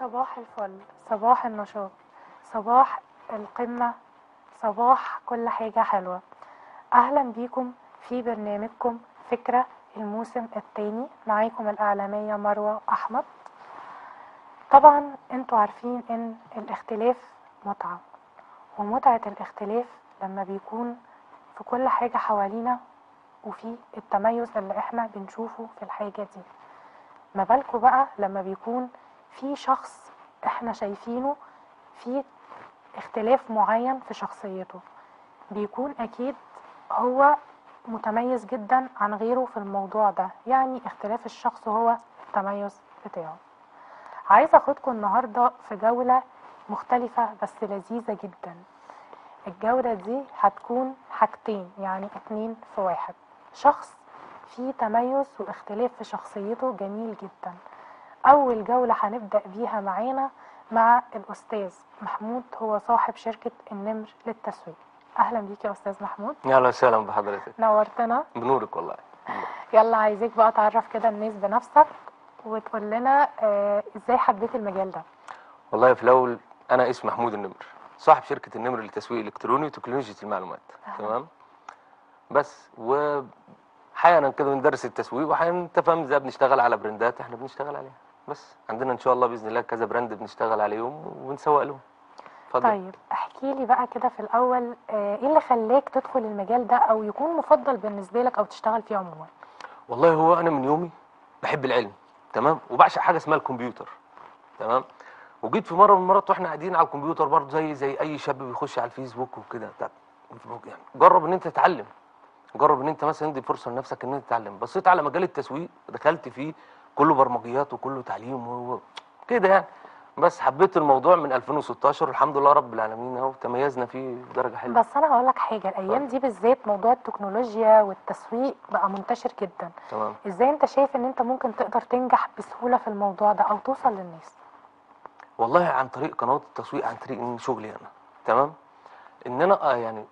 صباح الفل صباح النشاط صباح القمة صباح كل حاجة حلوة. أهلا بيكم في برنامجكم فكرة الموسم الثاني معاكم الإعلامية مروة أحمد. طبعا أنتوا عارفين إن الاختلاف متعة ومتعة الاختلاف لما بيكون في كل حاجة حوالينا وفي التميز اللي إحنا بنشوفه في الحاجة دي. ما بالكوا بقى لما بيكون في شخص إحنا شايفينه في اختلاف معين في شخصيته. بيكون أكيد هو متميز جدا عن غيره في الموضوع ده. يعني اختلاف الشخص هو التميز بتاعه. عايزة أخدكم النهارده في جولة مختلفة بس لذيذة جدا. الجولة دي هتكون حاجتين يعني اتنين في واحد. شخص فيه تميز واختلاف في شخصيته جميل جدا. أول جولة هنبدأ بيها معانا مع الأستاذ محمود هو صاحب شركة النمر للتسويق. أهلا بيك يا أستاذ محمود. يا أهلا وسهلا بحضرتك. نورتنا. بنورك والله. يلا عايزاك بقى تعرف كده الناس بنفسك وتقول لنا آه، إزاي حبيت المجال ده؟ والله في الأول أنا اسمي محمود النمر صاحب شركة النمر للتسويق الإلكتروني وتكنولوجيا المعلومات. أهلا. تمام؟ بس و أحيانا كده بندرس التسويق واحيانا أنت فاهم إزاي بنشتغل على براندات إحنا بنشتغل عليها. بس عندنا إن شاء الله بإذن الله كذا brand بنشتغل عليهم وبنسوق لهم. اتفضل. طيب احكي لي بقى كده في الأول آه، إيه اللي خلاك تدخل المجال ده أو يكون مفضل بالنسبة لك أو تشتغل فيه عموما؟ والله هو أنا من يومي بحب العلم تمام؟ وبعشق حاجة اسمها الكمبيوتر تمام؟ وجيت في مرة من المرات وإحنا قاعدين على الكمبيوتر برضه زي زي أي شاب بيخش على الفيسبوك وكده يعني جرب إن أنت تتعلم جرب إن أنت مثلا ادي فرصة لنفسك إن أنت تتعلم. بصيت على مجال التسويق دخلت فيه كله برمجيات وكله تعليم و- و- كده يعني. بس حبيت الموضوع من 2016 والحمد لله رب العالمين اهو تميزنا فيه بدرجه حلوة. بس أنا هقول لك حاجة الأيام دي بالذات موضوع التكنولوجيا والتسويق بقى منتشر جدا. تمام. إزاي أنت شايف إن أنت ممكن تقدر تنجح بسهولة في الموضوع ده أو توصل للناس؟ والله عن طريق قنوات التسويق عن طريق شغلي أنا. تمام؟ إن أنا آه يعني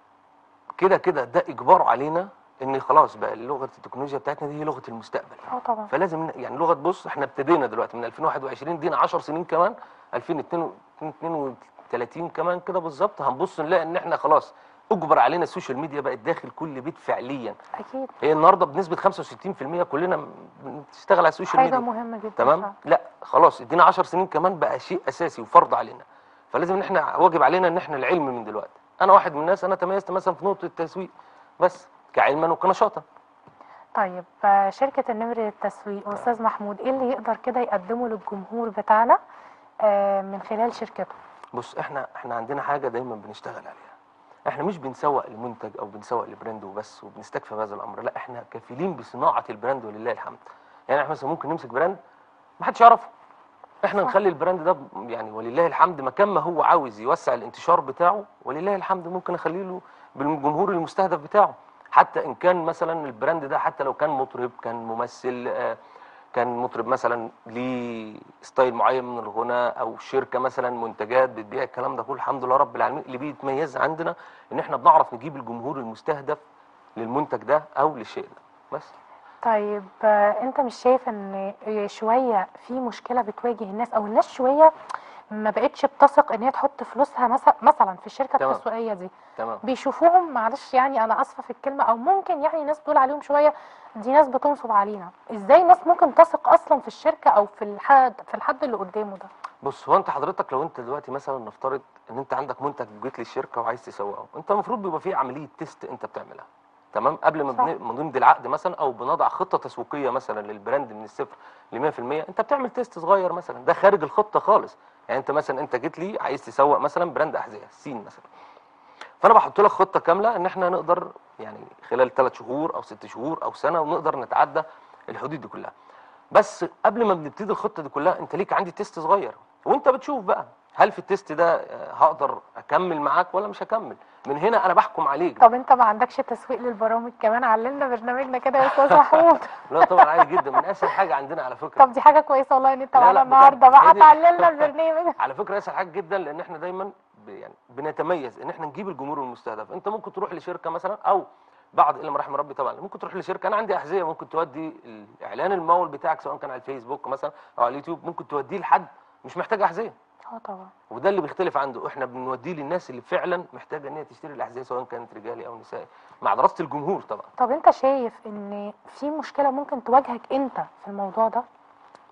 كده كده ده إجبار علينا إن خلاص بقى لغة التكنولوجيا بتاعتنا دي هي لغة المستقبل. آه طبعا. فلازم يعني لغة بص إحنا ابتدينا دلوقتي من 2021 دينا 10 سنين كمان 2032 كمان كده بالظبط هنبص نلاقي إن إحنا خلاص أجبر علينا السوشيال ميديا بقت داخل كل بيت فعليا. أكيد. هي النهارده بنسبة 65% كلنا بنشتغل على السوشيال حاجة ميديا. مهمة جدا تمام. لا خلاص إدينا 10 سنين كمان بقى شيء أساسي وفرض علينا. فلازم إن إحنا واجب علينا إن إحنا العلم من دلوقتي. أنا واحد من الناس أنا تميزت مثلا في نقطة التسويق بس. كعلما وكنشاطا. طيب شركه النمر للتسويق أستاذ محمود إيه اللي يقدر كده يقدمه للجمهور بتاعنا آه، من خلال شركته؟ بص إحنا إحنا عندنا حاجة دايما بنشتغل عليها. إحنا مش بنسوق لمنتج أو بنسوق ل brand وبس وبنستكفى بهذا الأمر لا إحنا كفيلين بصناعة ال brand ولله الحمد. يعني إحنا مثلا ممكن نمسك brand ما حدش يعرفه. إحنا صح. نخلي ال brand ده يعني ولله الحمد مكان ما هو عاوز يوسع الانتشار بتاعه ولله الحمد ممكن أخليه له بالجمهور المستهدف بتاعه. حتى إن كان مثلا ال brand ده حتى لو كان مطرب كان ممثل آه، كان مطرب مثلا ليه style معين من الغناء أو شركة مثلا منتجات بتبيع الكلام ده كله الحمد لله رب العالمين. اللي بيتميز عندنا إن إحنا بنعرف نجيب الجمهور المستهدف للمنتج ده أو للشيء ده. بس. طيب آه، أنت مش شايف إن شوية في مشكلة بتواجه الناس أو الناس شوية ما بقتش بتثق إن هي تحط فلوسها مثلا مثلا في الشركة تمام. التسويقية دي. تمام. بيشوفوهم معلش يعني أنا آسفة في الكلمة أو ممكن يعني ناس بتقول عليهم شوية دي ناس بتنصب علينا. إزاي ناس ممكن تثق أصلا في الشركة أو في الحد في الحد اللي قدامه ده؟ بص هو أنت حضرتك لو أنت دلوقتي مثلا نفترض إن أنت عندك منتج جيت للشركة وعايز تسوقه أنت المفروض بيبقى فيه عملية تيست أنت بتعملها. تمام؟ قبل ما صح. بن- ما نمضي العقد مثلا أو بنضع خطة تسويقية مثلا لل brand من الصفر ل 100% أنت بتعمل test صغير مثلا. ده خارج الخطة خالص. يعني انت مثلا انت جيت لي عايز تسوق مثلا brand أحذية سين مثلا. فأنا بحط لك خطة كاملة إن إحنا نقدر يعني خلال ثلاث شهور أو ست شهور أو سنة ونقدر نتعدى الحدود دي كلها. بس قبل ما بنبتدي الخطة دي كلها أنت ليك عندي test صغير. وأنت بتشوف بقى. هل في ال test ده هقدر أكمل معاك ولا مش هكمل؟ من هنا أنا بحكم عليك. طب أنت ما عندكش تسويق للبرامج؟ كمان علمنا برنامجنا كده يا أستاذ محمود. لا طبعا عادي جدا. من أسهل حاجة عندنا على فكرة. طب دي حاجة كويسة والله إن أنت معانا. النهارده بقى تعلمنا البرنامج. على فكرة أسهل حاجة جدا لأن إحنا دايما يعني بنتميز إن إحنا نجيب الجمهور المستهدف أنت ممكن تروح لشركة مثلا أو بعض إلا ما رحم ربي طبعا ممكن تروح لشركة. أنا عندي أحذية ممكن تودي الإعلان الممول بتاعك سواء كان على الفيسبوك مثلا أو على اليوتيوب ممكن توديه لحد. مش محتاج أحذية. آه طبعا. وده اللي بيختلف عنده. إحنا بنوديه للناس اللي فعلا محتاجة إن هي تشتري الأحذية سواء كانت رجالي أو نسائي مع دراسة الجمهور طبعا. طب أنت شايف إن في مشكلة ممكن تواجهك أنت في الموضوع ده؟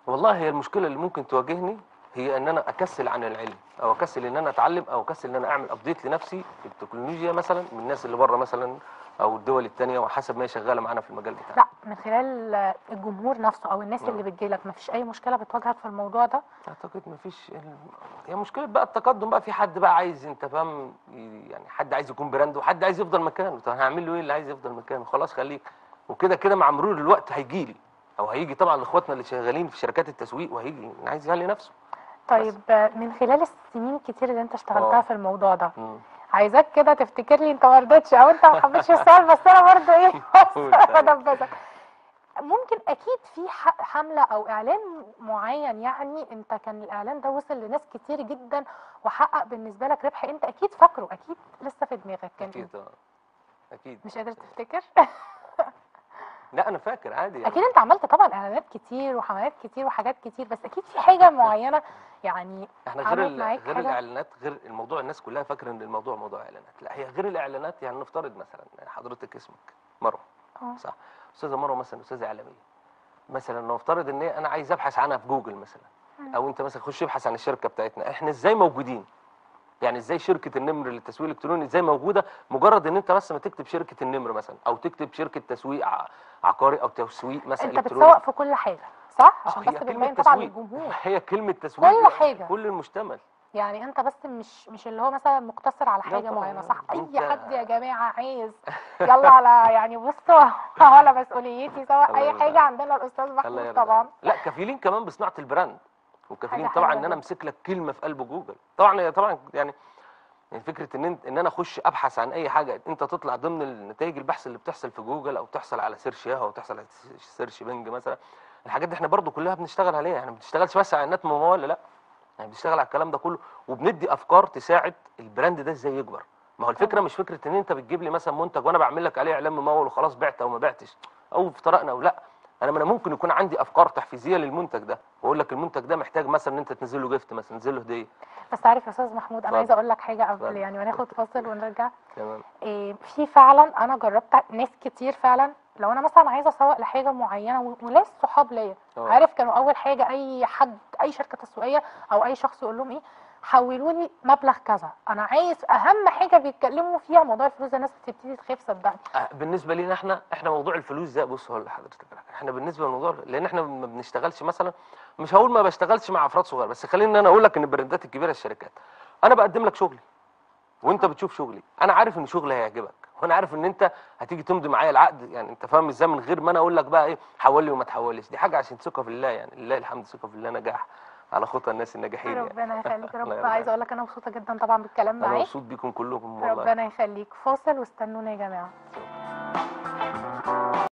والله هي المشكلة اللي ممكن تواجهني هي إن أنا أكسل عن العلم أو أكسل إن أنا أتعلم أو أكسل إن أنا أعمل update لنفسي في التكنولوجيا مثلا من الناس اللي بره مثلا أو الدول الثانية وحسب ما هي شغالة معانا في المجال بتاعنا. لا من خلال الجمهور نفسه أو الناس. اللي بتجيلك مفيش أي مشكلة بتواجهك في الموضوع ده؟ أعتقد مفيش ال- هي مشكلة بقى التقدم بقى في حد بقى عايز أنت فاهم يعني حد عايز يكون براند وحد عايز يفضل مكانه. طب هعمل له إيه اللي عايز يفضل مكانه؟ خلاص خليك وكده كده مع مرور الوقت هيجي لي. أو هيجي طبعا لإخواتنا اللي شغالين في شركات التسويق وهيجي عايز يهلي نفسه. طيب من خلال السنين الكتير اللي أنت اشتغلتها آه. في الموضوع ده مم. عايزاك كده تفتكر لي انت ما رضيتش أو انت ما حبيتش السؤال بس أنا برضه إيه قول طيب. ممكن أكيد في حملة أو اعلان معين يعني انت كان الاعلان ده وصل لناس كتير جدا وحقق بالنسبة لك ربح انت أكيد فاكره أكيد لسه في دماغك. كان أكيد آه. أكيد. مش قادر تفتكر؟ لا أنا فاكر عادي يعني. أكيد أنت عملت طبعا إعلانات كتير وحملات كتير وحاجات كتير بس أكيد في حاجة معينة يعني إحنا غير غير؟ الإعلانات غير الموضوع الناس كلها فاكرة إن الموضوع موضوع إعلانات. لا هي غير الإعلانات يعني نفترض مثلا حضرتك اسمك مروة آه. صح؟ أستاذة مروة مثلا أستاذة إعلامية. مثلا نفترض إن أنا عايز أبحث عنها في جوجل مثلا. أو أنت مثلا خش ابحث عن الشركة بتاعتنا. إحنا إزاي موجودين؟ يعني إزاي شركة النمر للتسويق الإلكتروني إزاي موجودة؟ مجرد إن أنت بس ما تكتب شركة النمر مثلا أو تكتب شركة تسويق عقاري أو تسويق مثلا أنت بتسوق في كل حاجة صح؟ آه، عشان بس بتبين طبعا. للجمهور. هي كلمة تسويق كل حاجة. كل المشتمل. يعني أنت بس مش مش اللي هو مثلا مقتصر على حاجة معينة صح؟ أي حد يا جماعة عايز يلا على يعني بصوا على مسؤوليتي سواء أي حاجة. عندنا الأستاذ محمود طبعا. لا كفيلين كمان بصناعة ال brand. حاجة طبعا إن أنا. أمسك لك كلمة في قلب جوجل. طبعا طبعا يعني يعني فكرة إن انت إن أنا أخش أبحث عن أي حاجة أنت تطلع ضمن النتائج البحث اللي بتحصل في جوجل أو تحصل على search ياهو أو تحصل على search بنج مثلا. الحاجات دي إحنا برضو كلها بنشتغل عليها إحنا ما بنشتغلش بس على اعلانات مموله لأ؟ إحنا بنشتغل على الكلام ده كله وبندي أفكار تساعد ال brand ده إزاي يكبر. ما هو الفكرة. مش فكرة إن أنت بتجيب لي مثلا منتج وأنا بعمل لك عليه إعلان ممول وخلاص بعت أو ما بعتش. أو افترقنا أو لأ. أنا ما أنا ممكن يكون عندي أفكار تحفيزية للمنتج ده وأقول لك المنتج ده محتاج مثلا إن أنت تنزل له gift مثلا تنزل له هدية بس عارف يا أستاذ محمود أنا. عايزة أقول لك حاجة قبل. يعني ما ناخد فاصل ونرجع تمام إيه في فعلا أنا جربت ناس كتير فعلا لو أنا مثلا عايزة أسوق لحاجة معينة وناس صحاب ليا آه. عارف كانوا أول حاجة أي حد أي شركة تسويقية أو أي شخص يقول لهم إيه حولوا لي مبلغ كذا أنا عايز أهم حاجة بيتكلموا فيها موضوع الفلوس ده الناس بتبتدي تخاف صدقني أه، بالنسبة لينا إحنا إحنا موضوع الفلوس ده بص هقول لحضرتك. إحنا بالنسبة للموضوع لأن إحنا ما بنشتغلش مثلا مش هقول ما بشتغلش مع أفراد صغيره بس خليني أنا أقول لك إن البراندات الكبيرة الشركات. أنا بقدم لك شغلي وأنت بتشوف شغلي. أنا عارف إن شغلي هيعجبك وأنا عارف إن أنت هتيجي تمضي معايا العقد يعني أنت فاهم إزاي؟ من غير ما أنا أقول لك بقى إيه حول لي وما تحولش. دي حاجة عشان ثقة في الله يعني لله الحمد ثقة في الله نجاح على خطى الناس الناجحين يعني. ربنا يخليك يا رب عايزة أقول لك أنا مبسوطة جدا طبعا بالكلام أنا معاك. مبسوط بيكم كلكم والله. ربنا يخليك. فاصل واستنونا يا جماعة.